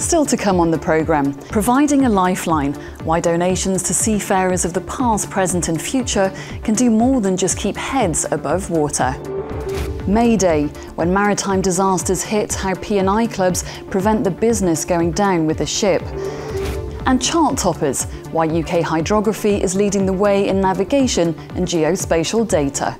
Still to come on the programme, providing a lifeline, why donations to seafarers of the past, present and future can do more than just keep heads above water. Mayday, when maritime disasters hit, how P&I clubs prevent the business going down with a ship. And chart toppers, why UK hydrography is leading the way in navigation and geospatial data.